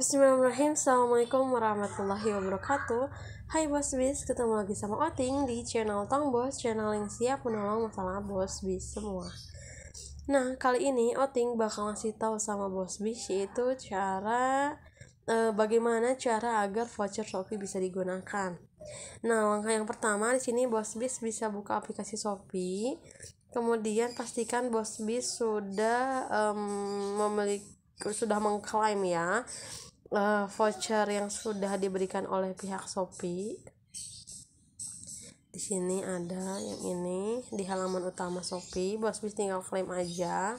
Bismillahirrahmanirrahim. Assalamualaikum warahmatullahi wabarakatuh. Hai bos bis, ketemu lagi sama Oting di channel Tong Bos Channel yang siap menolong masalah bos bis semua. Nah kali ini Oting bakal ngasih tahu sama bos bis Yaitu cara e, Bagaimana cara agar voucher Shopee bisa digunakan. Nah langkah yang pertama di sini bos bis bisa buka aplikasi Shopee. Kemudian pastikan bos bis sudah um, memiliki sudah mengklaim ya uh, voucher yang sudah diberikan oleh pihak Shopee. Di sini ada yang ini di halaman utama Shopee. Bos bis tinggal klaim aja.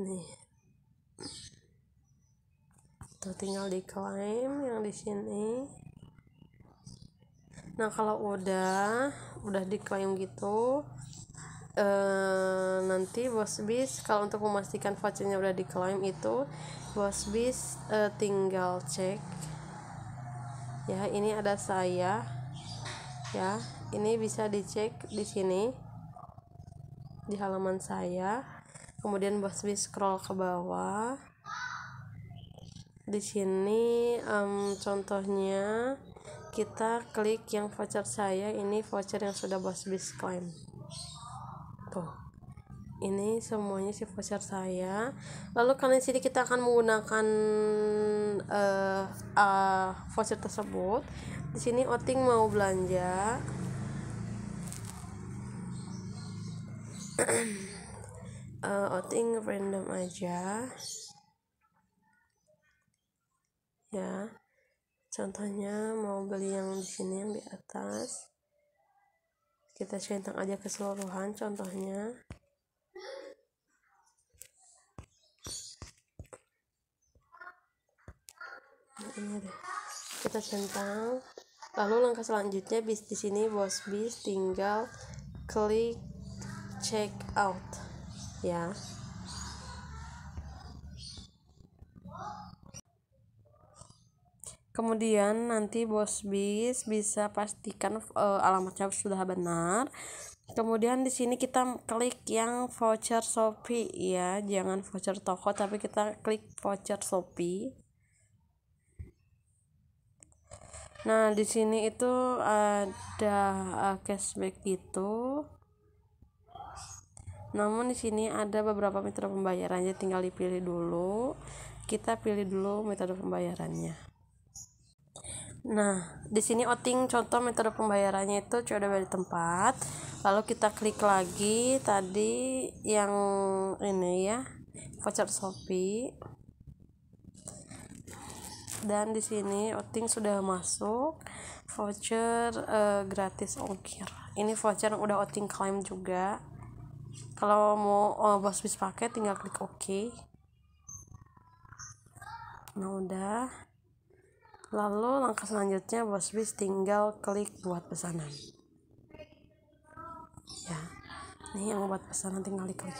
Nih. Tuh tinggal diklaim yang di sini. Nah kalau udah udah diklaim gitu uh, nanti bos bis kalau untuk memastikan vouchernya udah diklaim itu bos bis uh, tinggal cek. Ya ini ada saya. Ya ini bisa dicek di sini di halaman saya. Kemudian bos bis scroll ke bawah. Di sini um, contohnya kita klik yang voucher saya ini voucher yang sudah bos bis claim tuh. Ini semuanya si voucher saya. Lalu kalian sini kita akan menggunakan uh, uh, voucher tersebut. Di sini outing mau belanja. Uh, outing random aja. Ya. Contohnya mau beli yang di sini yang di atas kita centang aja keseluruhan contohnya. Ini deh. Kita centang. Lalu langkah selanjutnya bis di sini bos bis tinggal klik check out. Ya kemudian nanti bos bis bisa pastikan uh, alamatnya sudah benar kemudian di sini kita klik yang voucher Shopee ya jangan voucher toko tapi kita klik voucher Shopee Nah, di sini itu ada uh, cashback itu. Namun di sini ada beberapa metode pembayarannya tinggal dipilih dulu. Kita pilih dulu metode pembayarannya. Nah, di sini outing contoh metode pembayarannya itu coba dari tempat. Lalu kita klik lagi tadi yang ini ya, voucher Shopee. Dan di sini outing sudah masuk voucher uh, gratis ongkir. Ini voucher yang udah outing claim juga. Kalau mau oh, bos bis pakai tinggal klik OK. Nah udah lalu langkah selanjutnya bos bis tinggal klik buat pesanan ya ini yang buat pesanan tinggal diklik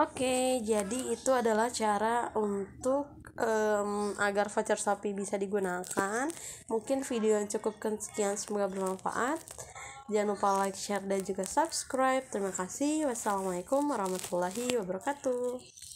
Oke, jadi itu adalah cara untuk um, agar voucher Shopee bisa digunakan. Mungkin video yang cukup sekian semoga bermanfaat. Jangan lupa like, share, dan juga subscribe. Terima kasih. Wassalamualaikum warahmatullahi wabarakatuh.